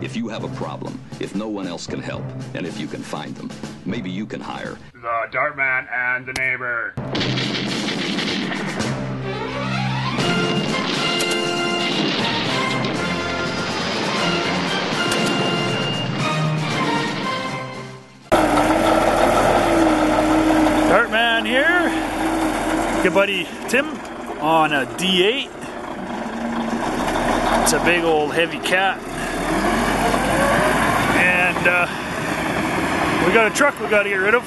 If you have a problem, if no one else can help, and if you can find them, maybe you can hire The Dartman and the Neighbor. Dartman here. Good buddy Tim on a D8. It's a big old heavy cat. And uh, we got a truck we got to get rid of.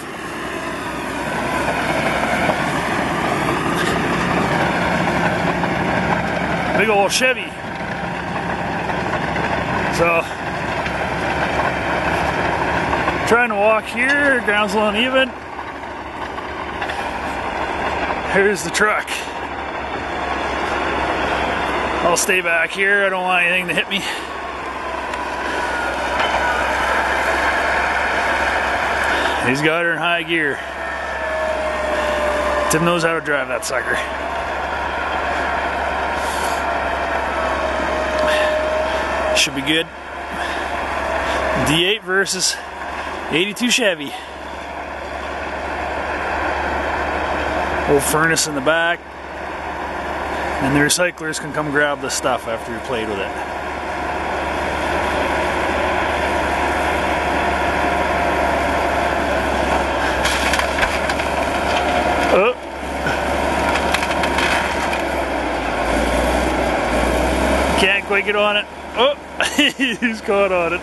Big old Chevy. So, trying to walk here, ground's uneven. Here's the truck. I'll stay back here. I don't want anything to hit me. He's got her in high gear. Tim knows how to drive that sucker. Should be good. D8 versus 82 Chevy. Old furnace in the back. And the recyclers can come grab the stuff after you played with it. Oh. Can't get on it. Oh, he's caught on it.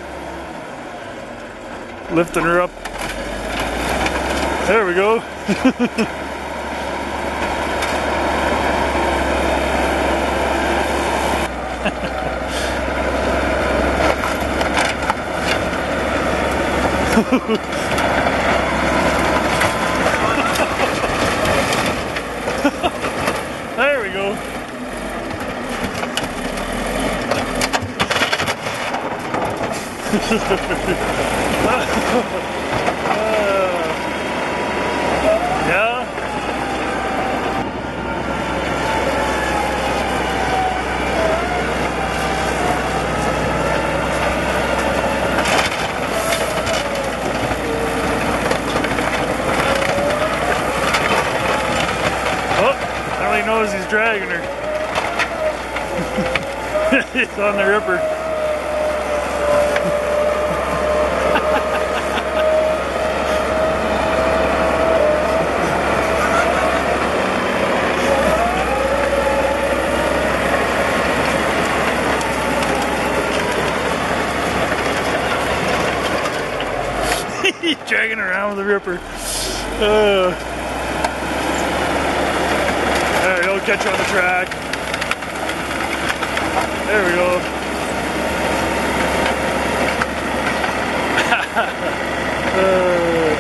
Lifting her up. There we go. there we go. Yeah. Oh, knows he's dragging her. he's on the ripper. He's dragging around with the ripper. Uh, there, he'll catch you on the track. There we go. Uh,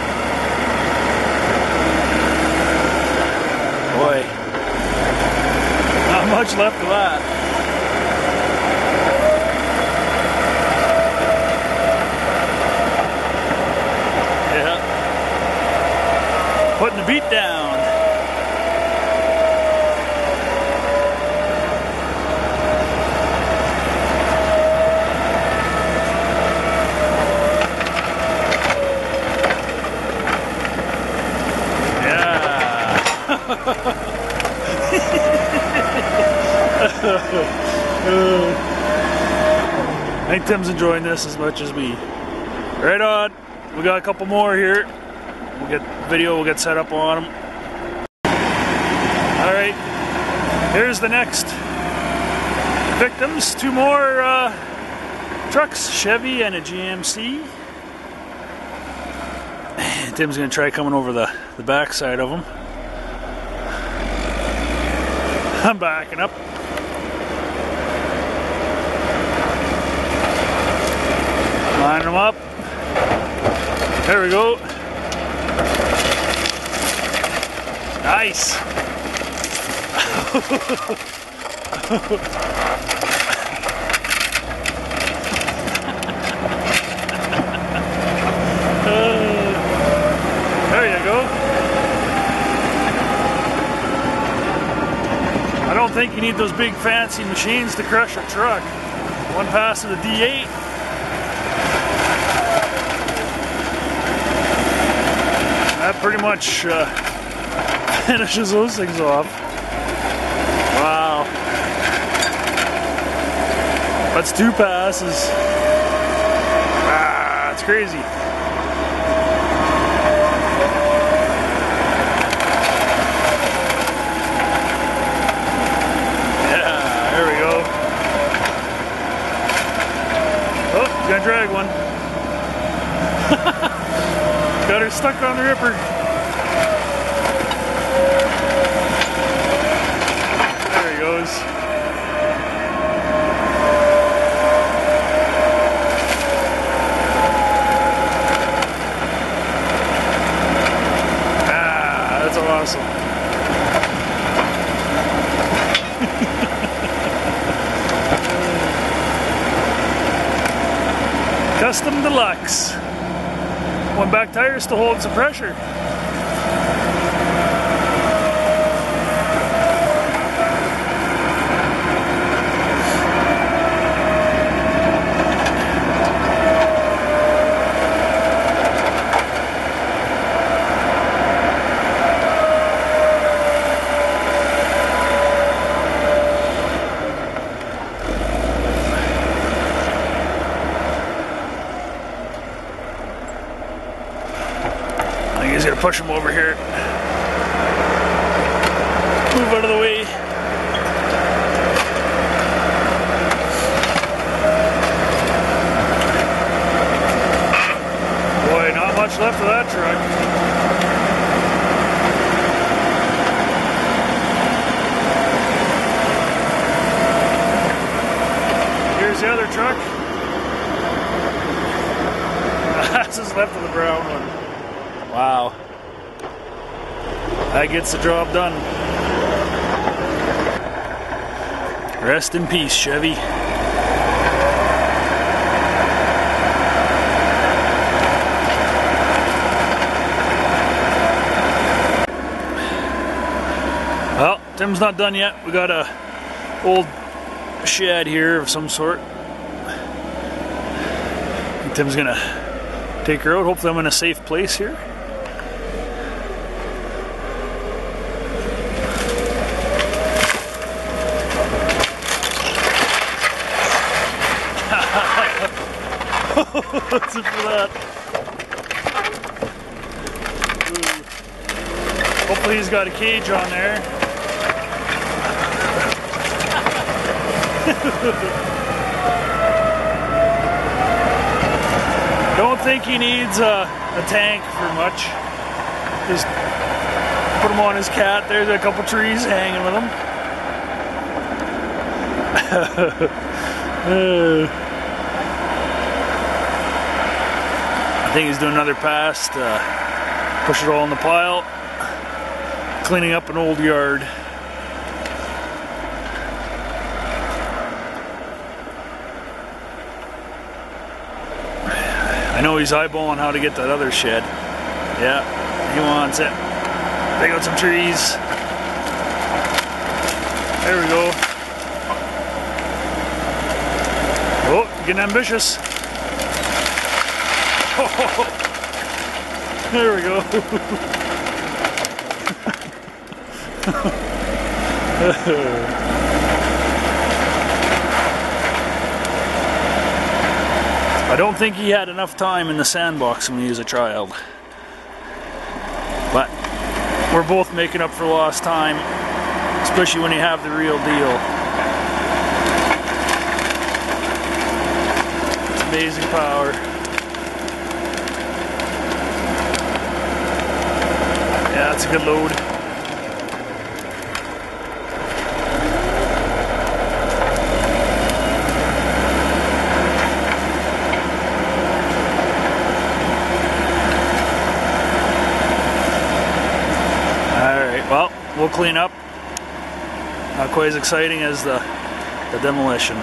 boy, not much left of that. Yeah. Putting the beat down. I think Tim's enjoying this as much as me. Right on. We got a couple more here. We'll get video, we'll get set up on them. All right. Here's the next victims. Two more uh, trucks, Chevy and a GMC. Tim's gonna try coming over the, the back side of them. I'm backing up. Line them up. There we go. Nice. there you go. I don't think you need those big fancy machines to crush a truck. One pass of the D8. that pretty much uh finishes those things off. Wow. That's two passes. Ah, it's crazy. Yeah, there we go. Oh, gonna drag one. Got her stuck on the ripper. There he goes. Ah, that's awesome. Custom Deluxe. One back tire still holds the pressure. Push him over here. Move out of the way. Boy, not much left of that truck. Here's the other truck. That's what's left of the brown one. Wow. That gets the job done. Rest in peace, Chevy. Well, Tim's not done yet. We got a old shed here of some sort. Tim's gonna take her out. Hopefully, I'm in a safe place here. It for that? Ooh. Hopefully, he's got a cage on there. Don't think he needs a, a tank for much. Just put him on his cat. There's a couple trees hanging with him. Uh, I think he's doing another pass to push it all in the pile. Cleaning up an old yard. I know he's eyeballing how to get that other shed. Yeah, he wants it. They got some trees. There we go. Oh, getting ambitious. there we go. I don't think he had enough time in the sandbox when he was a child. But we're both making up for lost time, especially when you have the real deal. Amazing power. That's a good load. Well, we'll clean up. Not quite as exciting as the, the demolition.